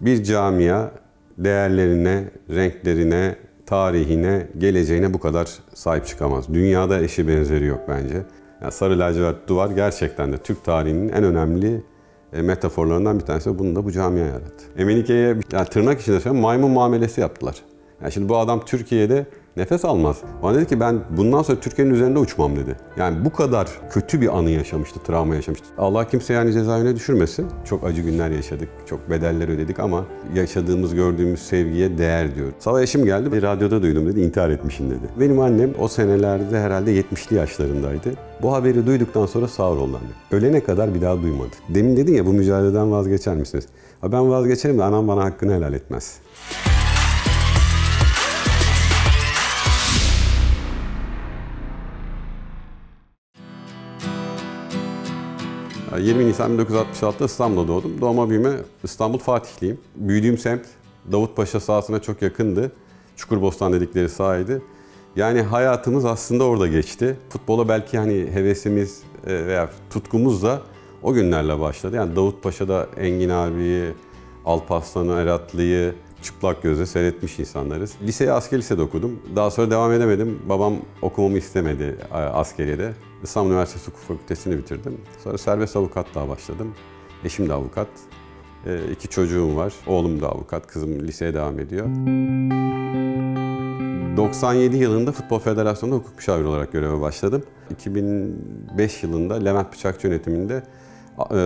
Bir camia değerlerine, renklerine, tarihine, geleceğine bu kadar sahip çıkamaz. Dünyada eşi benzeri yok bence. Yani sarı lacivert duvar gerçekten de Türk tarihinin en önemli e, metaforlarından bir tanesi. Bunu da bu camia yarattı. Emenike'ye yani tırnak içinde söylüyorum maymun muamelesi yaptılar. Yani şimdi bu adam Türkiye'de nefes almaz. Bana dedi ki ben bundan sonra Türkiye'nin üzerinde uçmam dedi. Yani bu kadar kötü bir anı yaşamıştı, travma yaşamıştı. Allah kimse yani cezaevine düşürmesin. Çok acı günler yaşadık, çok bedeller ödedik ama yaşadığımız, gördüğümüz sevgiye değer diyor. Sabah eşim geldi, bir radyoda duydum dedi, intihar etmişsin dedi. Benim annem o senelerde herhalde 70'li yaşlarındaydı. Bu haberi duyduktan sonra sağır oldu annem. Ölene kadar bir daha duymadı. Demin dedin ya bu mücadeleden vazgeçer misiniz? Ben vazgeçerim de anam bana hakkını helal etmez. 20 Nisan 1966'da İstanbul'da doğdum. Doğma büyüme İstanbul Fatihliyim. Büyüdüğüm semt Davutpaşa sahasına çok yakındı. Çukurbostan dedikleri sahaydı. Yani hayatımız aslında orada geçti. Futbola belki hani hevesimiz e, veya tutkumuz da o günlerle başladı. Yani Davutpaşa'da Engin abiyi, Alparslan'ı, Eratlı'yı çıplak gözle seyretmiş insanlarız. Liseyi asker lisede okudum. Daha sonra devam edemedim. Babam okumamı istemedi askeriyede. İstanbul Üniversitesi Hukuk Fakültesini bitirdim. Sonra serbest avukatlığa başladım. Eşim de avukat. E, iki çocuğum var. Oğlum da avukat. Kızım liseye devam ediyor. 97 yılında Futbol Federasyonu'nda hukuk müşaviri olarak göreve başladım. 2005 yılında Levent Bıçakçı yönetiminde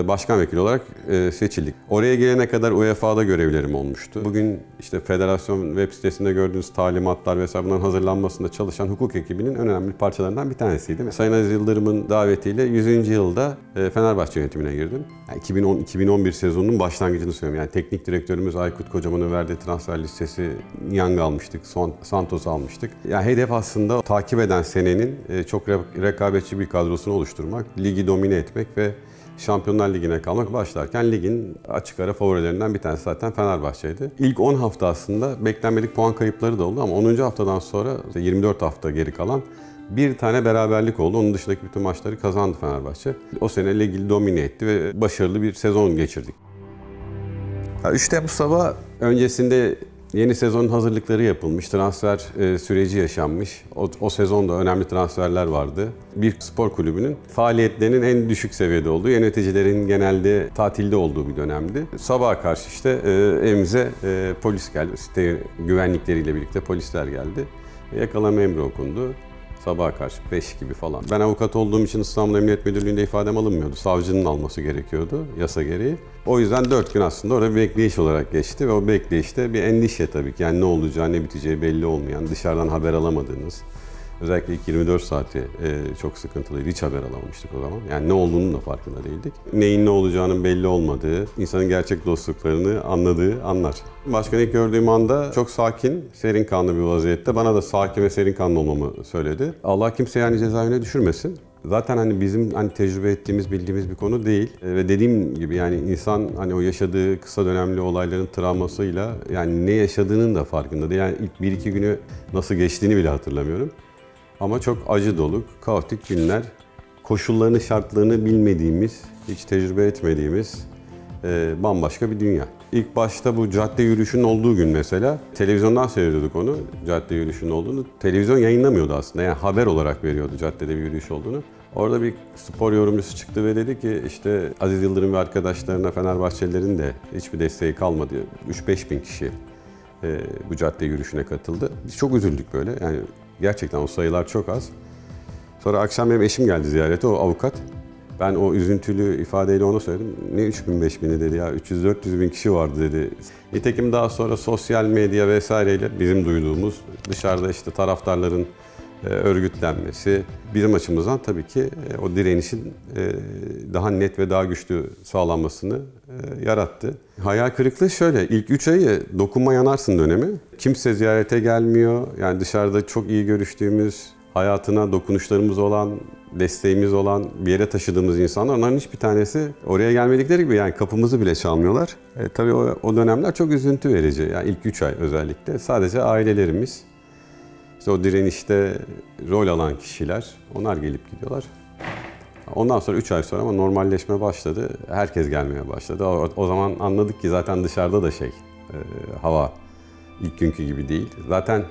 başkan vekili olarak e, seçildik. Oraya gelene kadar UEFA'da görevlerim olmuştu. Bugün işte federasyon web sitesinde gördüğünüz talimatlar vesaire bunların hazırlanmasında çalışan hukuk ekibinin önemli parçalarından bir tanesiydi. Sayın Aziz Yıldırım'ın davetiyle 100. yılda e, Fenerbahçe yönetimine girdim. Yani 2010-2011 sezonunun başlangıcını söylüyorum. Yani teknik direktörümüz Aykut Kocaman'ın verdiği transfer listesi Young almıştık, Santos almıştık. Yani hedef aslında takip eden senenin çok rekabetçi bir kadrosunu oluşturmak, ligi domine etmek ve Şampiyonlar Ligi'ne kalmak başlarken ligin açık ara favorilerinden bir tanesi zaten Fenerbahçe'ydi. İlk 10 hafta aslında beklenmedik puan kayıpları da oldu ama 10. haftadan sonra 24 hafta geri kalan bir tane beraberlik oldu. Onun dışındaki bütün maçları kazandı Fenerbahçe. O sene ligi domine etti ve başarılı bir sezon geçirdik. 3 Temmuz sabah öncesinde Yeni sezonun hazırlıkları yapılmış, transfer e, süreci yaşanmış. O, o sezonda önemli transferler vardı. Bir spor kulübünün faaliyetlerinin en düşük seviyede olduğu, yöneticilerin genelde tatilde olduğu bir dönemdi. Sabaha karşı işte e, evimize e, polis geldi, site güvenlikleriyle birlikte polisler geldi. Yakalama emri okundu. Sabaha karşı 5 gibi falan. Ben avukat olduğum için İstanbul Emniyet Müdürlüğü'nde ifadem alınmıyordu. Savcının alması gerekiyordu yasa gereği. O yüzden 4 gün aslında orada bir bekleyiş olarak geçti ve o bekleyişte bir endişe tabii ki. Yani ne olacağı, ne biteceği belli olmayan, dışarıdan haber alamadığınız, Özellikle ilk 24 saati e, çok sıkıntılıydı. Hiç haber alamamıştık o zaman. Yani ne olduğunun da farkında değildik. Neyin ne olacağının belli olmadığı, insanın gerçek dostluklarını anladığı anlar. Başkan ilk gördüğüm anda çok sakin, serin kanlı bir vaziyette. Bana da sakin ve serin kanlı olmamı söyledi. Allah kimse yani cezaevine düşürmesin. Zaten hani bizim hani tecrübe ettiğimiz, bildiğimiz bir konu değil. E, ve dediğim gibi yani insan hani o yaşadığı kısa dönemli olayların travmasıyla yani ne yaşadığının da farkında değil. Yani ilk bir iki günü nasıl geçtiğini bile hatırlamıyorum. Ama çok acı dolu, kaotik günler. Koşullarını, şartlarını bilmediğimiz, hiç tecrübe etmediğimiz e, bambaşka bir dünya. İlk başta bu cadde yürüyüşünün olduğu gün mesela televizyondan seyrediyorduk onu, cadde yürüyüşünün olduğunu. Televizyon yayınlamıyordu aslında, yani haber olarak veriyordu caddede bir yürüyüş olduğunu. Orada bir spor yorumcusu çıktı ve dedi ki işte Aziz Yıldırım ve arkadaşlarına Fenerbahçelilerin de hiçbir desteği kalmadı. 3-5 bin kişi e, bu cadde yürüyüşüne katıldı. Biz çok üzüldük böyle. Yani Gerçekten o sayılar çok az. Sonra akşam benim eşim geldi ziyarete, o avukat. Ben o üzüntülü ifadeyle ona söyledim. Ne 3 bin 5 bini dedi ya 300-400 bin kişi vardı dedi. Nitekim daha sonra sosyal medya vesaireyle bizim duyduğumuz dışarıda işte taraftarların örgütlenmesi bizim açımızdan tabii ki e, o direnişin e, daha net ve daha güçlü sağlanmasını yarattı. Hayal kırıklığı şöyle, ilk 3 ayı dokunma yanarsın dönemi. Kimse ziyarete gelmiyor. Yani dışarıda çok iyi görüştüğümüz, hayatına dokunuşlarımız olan, desteğimiz olan, bir yere taşıdığımız insanlar onların hiçbir tanesi oraya gelmedikleri gibi yani kapımızı bile çalmıyorlar. E, tabii o, o dönemler çok üzüntü verici. Yani ilk 3 ay özellikle. Sadece ailelerimiz, işte o direnişte rol alan kişiler, onlar gelip gidiyorlar. Ondan sonra 3 ay sonra ama normalleşme başladı. Herkes gelmeye başladı. O, o zaman anladık ki zaten dışarıda da şey, e, hava ilk günkü gibi değil. Zaten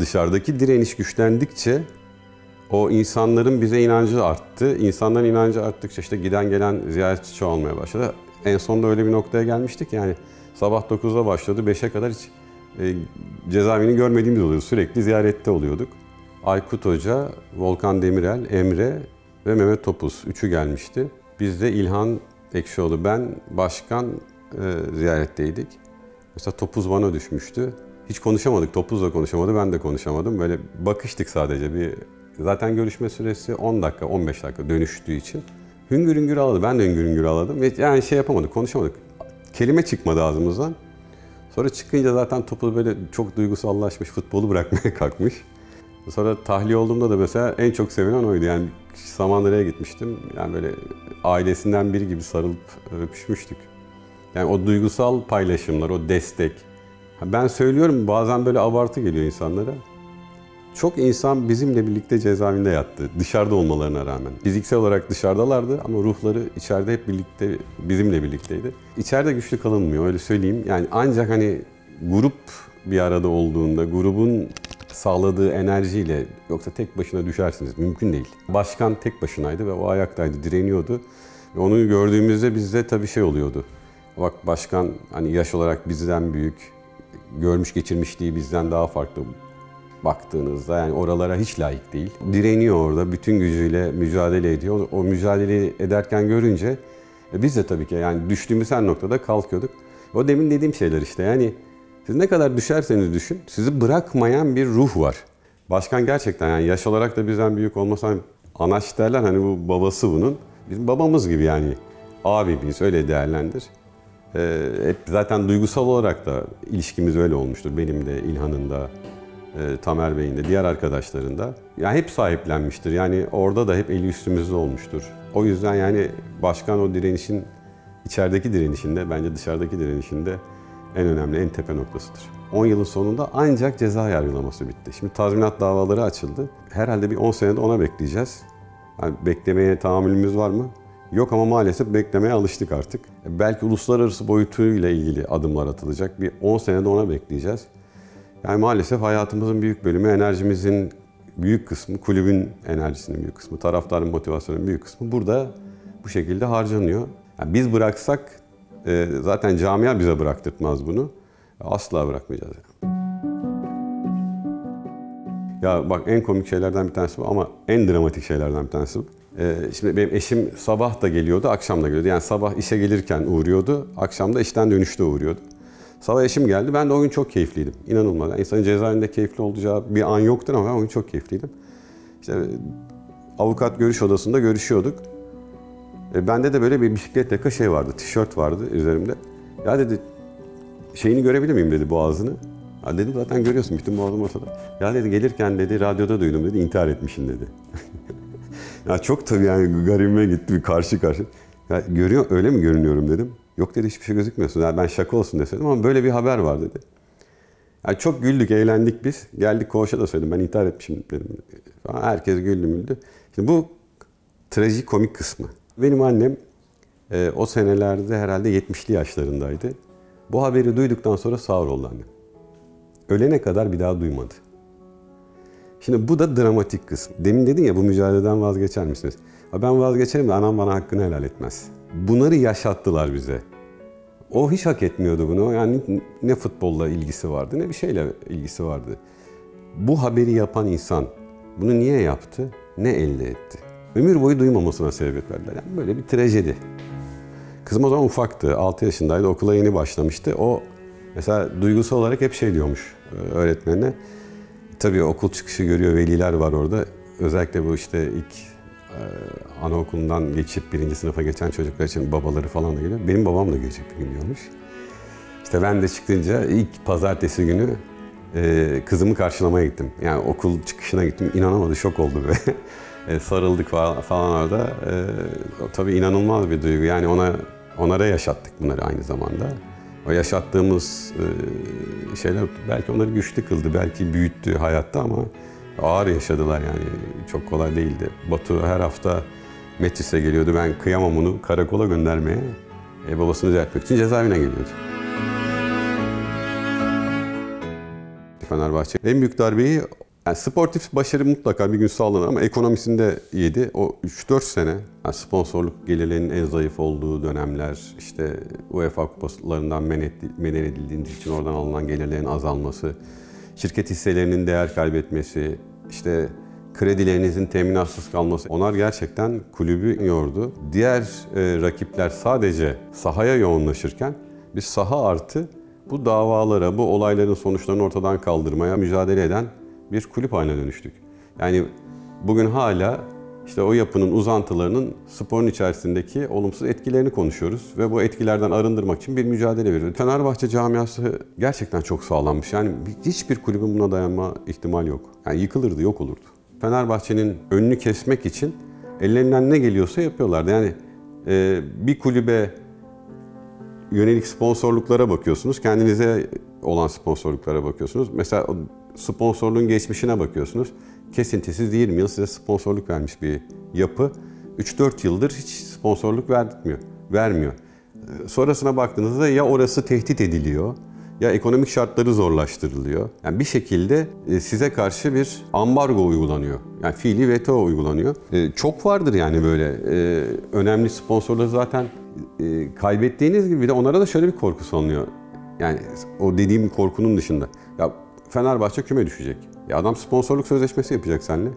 dışarıdaki direniş güçlendikçe o insanların bize inancı arttı. İnsanların inancı arttıkça işte giden gelen ziyaretçi çoğalmaya başladı. En sonunda öyle bir noktaya gelmiştik yani sabah 9'da başladı 5'e kadar hiç e, cezaevini görmediğimiz oluyordu. Sürekli ziyarette oluyorduk. Aykut Hoca, Volkan Demirel, Emre ve Mehmet Topuz. Üçü gelmişti. Biz de İlhan Ekşioğlu, ben, Başkan e, ziyaretteydik. Mesela Topuz bana düşmüştü. Hiç konuşamadık. Topuz da konuşamadı, ben de konuşamadım. Böyle bakıştık sadece. Bir Zaten görüşme süresi 10 dakika, 15 dakika dönüştüğü için. Hüngür hüngür ağladı. Ben de hüngür hüngür ağladım. Yani şey yapamadık, konuşamadık. Kelime çıkmadı ağzımızdan. Sonra çıkınca zaten topu böyle çok duygusallaşmış, futbolu bırakmaya kalkmış. Sonra tahliye olduğumda da mesela en çok sevinen oydu. Yani Samandıra'ya gitmiştim. Yani böyle ailesinden biri gibi sarılıp öpüşmüştük. Yani o duygusal paylaşımlar, o destek. Ben söylüyorum bazen böyle abartı geliyor insanlara. Çok insan bizimle birlikte cezaevinde yattı. Dışarıda olmalarına rağmen. Fiziksel olarak dışarıdalardı ama ruhları içeride hep birlikte bizimle birlikteydi. İçeride güçlü kalınmıyor öyle söyleyeyim. Yani ancak hani grup bir arada olduğunda grubun sağladığı enerjiyle yoksa tek başına düşersiniz. Mümkün değil. Başkan tek başınaydı ve o ayaktaydı, direniyordu. Ve onu gördüğümüzde bizde tabii şey oluyordu. Bak başkan hani yaş olarak bizden büyük, görmüş geçirmişliği bizden daha farklı baktığınızda yani oralara hiç layık değil. Direniyor orada, bütün gücüyle mücadele ediyor. O mücadele ederken görünce e, biz de tabii ki yani düştüğümüz her noktada kalkıyorduk. O demin dediğim şeyler işte yani siz ne kadar düşerseniz düşün, sizi bırakmayan bir ruh var. Başkan gerçekten yani yaş olarak da bizden büyük olmasa hani anaç derler hani bu babası bunun. Bizim babamız gibi yani abimiz öyle değerlendir. Ee, hep zaten duygusal olarak da ilişkimiz öyle olmuştur. Benim de, İlhan'ın da, e, Tamer Bey'in de, diğer arkadaşların da. Yani hep sahiplenmiştir. Yani orada da hep eli üstümüzde olmuştur. O yüzden yani başkan o direnişin, içerideki direnişinde, bence dışarıdaki direnişinde en önemli, en tepe noktasıdır. 10 yılın sonunda ancak ceza yargılaması bitti. Şimdi tazminat davaları açıldı. Herhalde bir 10 senede ona bekleyeceğiz. Yani beklemeye tahammülümüz var mı? Yok ama maalesef beklemeye alıştık artık. Belki uluslararası boyutuyla ilgili adımlar atılacak. Bir 10 senede ona bekleyeceğiz. Yani maalesef hayatımızın büyük bölümü, enerjimizin büyük kısmı, kulübün enerjisinin büyük kısmı, taraftarın motivasyonunun büyük kısmı burada bu şekilde harcanıyor. Yani biz bıraksak e, zaten camia bize bıraktırtmaz bunu. Asla bırakmayacağız. Yani. Ya bak en komik şeylerden bir tanesi bu ama en dramatik şeylerden bir tanesi bu. Ee, şimdi benim eşim sabah da geliyordu, akşam da geliyordu. Yani sabah işe gelirken uğruyordu, akşam da işten dönüşte uğruyordu. Sabah eşim geldi. Ben de o gün çok keyifliydim. İnanılmaz. Yani insanın cezaevinde keyifli olacağı bir an yoktur ama ben o gün çok keyifliydim. İşte avukat görüş odasında görüşüyorduk. E, bende de böyle bir bisiklet yaka şey vardı, tişört vardı üzerimde. Ya dedi, şeyini görebilir miyim dedi boğazını. Ya dedim zaten görüyorsun bütün boğazım ortada. Ya dedi gelirken dedi radyoda duydum dedi intihar etmişsin dedi. ya çok tabii yani garibime gitti bir karşı karşı. Ya görüyor öyle mi görünüyorum dedim. Yok dedi hiçbir şey gözükmüyorsun. Yani ben şaka olsun deseydim ama böyle bir haber var dedi. Yani çok güldük, eğlendik biz. Geldik koğuşa da söyledim. Ben intihar etmişim dedim. Herkes güldü müldü. Şimdi bu trajik komik kısmı. Benim annem e, o senelerde herhalde 70'li yaşlarındaydı. Bu haberi duyduktan sonra sağır oldu annem. Ölene kadar bir daha duymadı. Şimdi bu da dramatik kısım. Demin dedin ya bu mücadeleden vazgeçer misiniz? Ben vazgeçerim de anam bana hakkını helal etmez. Bunları yaşattılar bize. O hiç hak etmiyordu bunu. Yani ne futbolla ilgisi vardı ne bir şeyle ilgisi vardı. Bu haberi yapan insan bunu niye yaptı? Ne elde etti? Ömür boyu duymamasına sebep verdiler. Yani böyle bir trajedi. Kızım o zaman ufaktı. 6 yaşındaydı. Okula yeni başlamıştı. O mesela duygusal olarak hep şey diyormuş e, öğretmenine. Tabii okul çıkışı görüyor. Veliler var orada. Özellikle bu işte ilk ee, anaokulundan geçip birinci sınıfa geçen çocuklar için babaları falan da geliyor. Benim babam da gelecek bir gün diyormuş. İşte ben de çıkınca ilk pazartesi günü e, kızımı karşılamaya gittim. Yani okul çıkışına gittim. İnanamadı, şok oldu ve e, sarıldık falan, orada. E, tabii inanılmaz bir duygu. Yani ona onlara yaşattık bunları aynı zamanda. O yaşattığımız e, şeyler belki onları güçlü kıldı, belki büyüttü hayatta ama ağır yaşadılar yani çok kolay değildi. Batu her hafta Metris'e geliyordu. Ben kıyamam onu karakola göndermeye. E, babasını düzeltmek için cezaevine geliyordu. Fenerbahçe. En büyük darbeyi yani sportif başarı mutlaka bir gün sağlanır ama ekonomisinde yedi. O 3-4 sene yani sponsorluk gelirlerinin en zayıf olduğu dönemler, işte UEFA kupalarından men, edildiğiniz için oradan alınan gelirlerin azalması, şirket hisselerinin değer kaybetmesi, işte kredilerinizin teminatsız kalması. Onlar gerçekten kulübü yordu. Diğer e, rakipler sadece sahaya yoğunlaşırken biz saha artı bu davalara, bu olayların sonuçlarını ortadan kaldırmaya mücadele eden bir kulüp haline dönüştük. Yani bugün hala işte o yapının uzantılarının sporun içerisindeki olumsuz etkilerini konuşuyoruz ve bu etkilerden arındırmak için bir mücadele veriyoruz. Fenerbahçe camiası gerçekten çok sağlanmış. Yani hiçbir kulübün buna dayanma ihtimali yok. Yani yıkılırdı, yok olurdu. Fenerbahçe'nin önünü kesmek için ellerinden ne geliyorsa yapıyorlardı. Yani e, bir kulübe yönelik sponsorluklara bakıyorsunuz. Kendinize olan sponsorluklara bakıyorsunuz. Mesela sponsorluğun geçmişine bakıyorsunuz. Kesintisiz 20 yıl size sponsorluk vermiş bir yapı. 3-4 yıldır hiç sponsorluk vermiyor. vermiyor. Sonrasına baktığınızda ya orası tehdit ediliyor ya ekonomik şartları zorlaştırılıyor. Yani bir şekilde e, size karşı bir ambargo uygulanıyor. Yani fiili veto uygulanıyor. E, çok vardır yani böyle e, önemli sponsorları zaten kaybettiğiniz gibi de onlara da şöyle bir korku sanılıyor. Yani o dediğim korkunun dışında. Ya Fenerbahçe küme düşecek. Ya adam sponsorluk sözleşmesi yapacak seninle.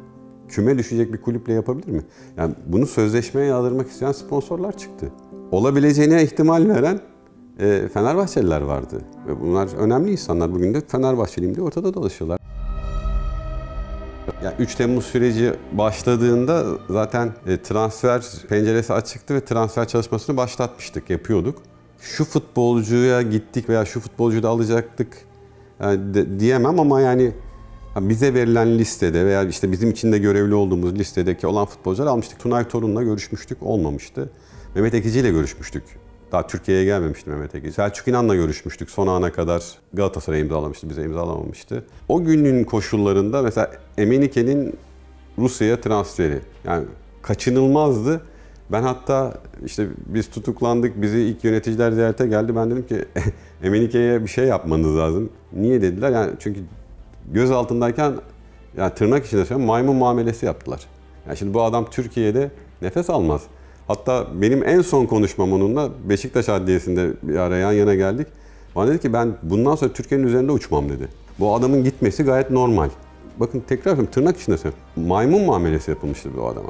Küme düşecek bir kulüple yapabilir mi? Yani bunu sözleşmeye yağdırmak isteyen sponsorlar çıktı. Olabileceğine ihtimal veren e, Fenerbahçeliler vardı. Ve bunlar önemli insanlar. Bugün de Fenerbahçeliyim diye ortada dolaşıyorlar. Yani 3 Temmuz süreci başladığında zaten e, transfer penceresi açıktı ve transfer çalışmasını başlatmıştık, yapıyorduk. Şu futbolcuya gittik veya şu futbolcuyu da alacaktık yani de, diyemem ama yani bize verilen listede veya işte bizim için de görevli olduğumuz listedeki olan futbolcuları almıştık. Tunay Torun'la görüşmüştük, olmamıştı. Mehmet Ekici ile görüşmüştük. Daha Türkiye'ye gelmemişti Mehmet Ege. Selçuk İnan'la görüşmüştük. Son ana kadar Galatasaray imzalamıştı, bize imzalamamıştı. O günün koşullarında mesela Emenike'nin Rusya'ya transferi. Yani kaçınılmazdı. Ben hatta işte biz tutuklandık, bizi ilk yöneticiler ziyarete geldi. Ben dedim ki Emenike'ye bir şey yapmanız lazım. Niye dediler? Yani çünkü göz altındayken yani tırnak içinde söylüyorum maymun muamelesi yaptılar. Yani şimdi bu adam Türkiye'de nefes almaz. Hatta benim en son konuşmam onunla Beşiktaş Adliyesi'nde bir ara yan yana geldik. Bana dedi ki ben bundan sonra Türkiye'nin üzerinde uçmam dedi. Bu adamın gitmesi gayet normal. Bakın tekrar yapayım tırnak içinde söylüyorum. Maymun muamelesi yapılmıştı bu adama.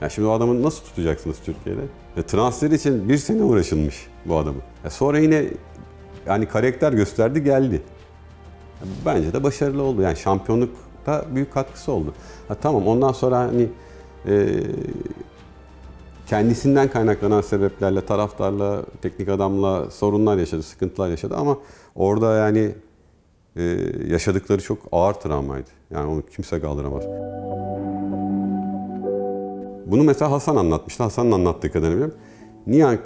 Yani şimdi o adamı nasıl tutacaksınız Türkiye'de? E, transfer için bir sene uğraşılmış bu adamı. E, sonra yine yani karakter gösterdi geldi. Bence de başarılı oldu. Yani şampiyonlukta büyük katkısı oldu. Ha, tamam ondan sonra hani e, kendisinden kaynaklanan sebeplerle, taraftarla, teknik adamla sorunlar yaşadı, sıkıntılar yaşadı ama orada yani e, yaşadıkları çok ağır travmaydı. Yani onu kimse kaldıramaz. Bunu mesela Hasan anlatmıştı. Hasan'ın anlattığı kadarını biliyorum. Niye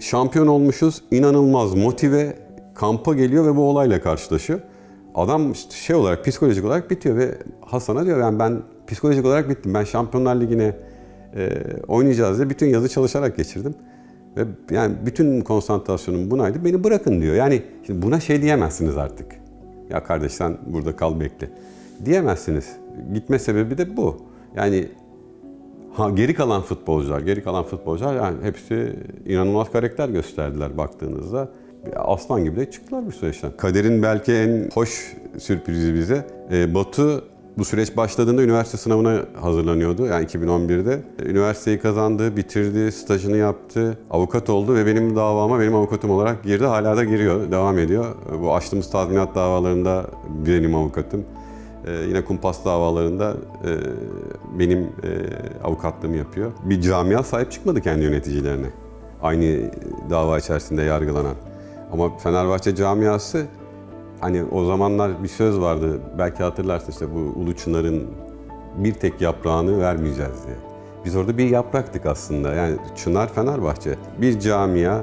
şampiyon olmuşuz, inanılmaz motive, kampa geliyor ve bu olayla karşılaşıyor. Adam işte şey olarak, psikolojik olarak bitiyor ve Hasan'a diyor yani ben psikolojik olarak bittim. Ben Şampiyonlar Ligi'ne e, oynayacağız diye bütün yazı çalışarak geçirdim. Ve yani bütün konsantrasyonum bunaydı. Beni bırakın diyor. Yani şimdi buna şey diyemezsiniz artık. Ya kardeş sen burada kal bekle. Diyemezsiniz. Gitme sebebi de bu. Yani ha, geri kalan futbolcular, geri kalan futbolcular yani hepsi inanılmaz karakter gösterdiler baktığınızda. Aslan gibi de çıktılar bir süreçten. Kader'in belki en hoş sürprizi bize. E, Batu bu süreç başladığında üniversite sınavına hazırlanıyordu. Yani 2011'de. Üniversiteyi kazandı, bitirdi, stajını yaptı, avukat oldu ve benim davama benim avukatım olarak girdi. Hala da giriyor, devam ediyor. Bu açtığımız tazminat davalarında benim avukatım. Ee, yine kumpas davalarında e, benim e, avukatlığımı yapıyor. Bir camia sahip çıkmadı kendi yöneticilerine. Aynı dava içerisinde yargılanan. Ama Fenerbahçe camiası Hani o zamanlar bir söz vardı, belki hatırlarsın işte bu Ulu Çınar'ın bir tek yaprağını vermeyeceğiz diye. Biz orada bir yapraktık aslında. Yani Çınar Fenerbahçe. Bir camia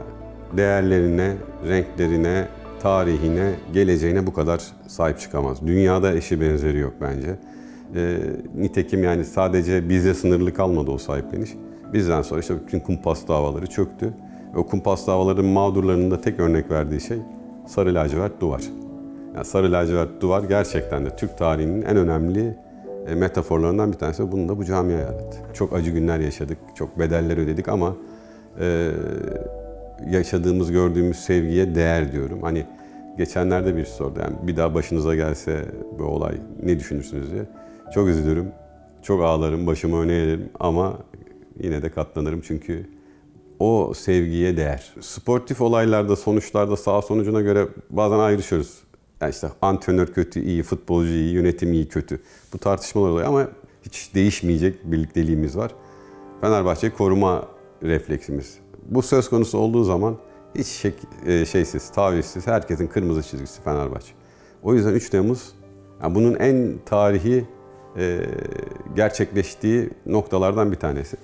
değerlerine, renklerine, tarihine, geleceğine bu kadar sahip çıkamaz. Dünyada eşi benzeri yok bence. E, nitekim yani sadece bize sınırlı kalmadı o sahipleniş. Bizden sonra işte bütün kumpas davaları çöktü. O kumpas davalarının mağdurlarının da tek örnek verdiği şey sarı lacivert duvar. Yani sarı lacivert duvar gerçekten de Türk tarihinin en önemli e, metaforlarından bir tanesi. Bunu da bu camiye yarattı. Çok acı günler yaşadık, çok bedeller ödedik ama e, yaşadığımız, gördüğümüz sevgiye değer diyorum. Hani geçenlerde bir sordu yani bir daha başınıza gelse bu olay ne düşünürsünüz diye. Çok üzülürüm, çok ağlarım, başımı öne eğerim ama yine de katlanırım çünkü o sevgiye değer. Sportif olaylarda, sonuçlarda sağ sonucuna göre bazen ayrışıyoruz. Yani işte antrenör kötü, iyi, futbolcu iyi, yönetim iyi, kötü. Bu tartışmalar oluyor ama hiç değişmeyecek birlikteliğimiz var. Fenerbahçe koruma refleksimiz. Bu söz konusu olduğu zaman hiç şey, şeysiz, tavizsiz, herkesin kırmızı çizgisi Fenerbahçe. O yüzden 3 Temmuz yani bunun en tarihi e, gerçekleştiği noktalardan bir tanesi.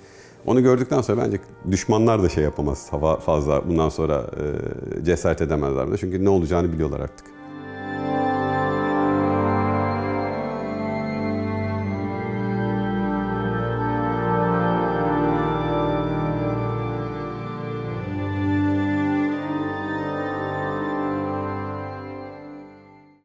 Onu gördükten sonra bence düşmanlar da şey yapamaz fazla bundan sonra e, cesaret edemezler. Çünkü ne olacağını biliyorlar artık.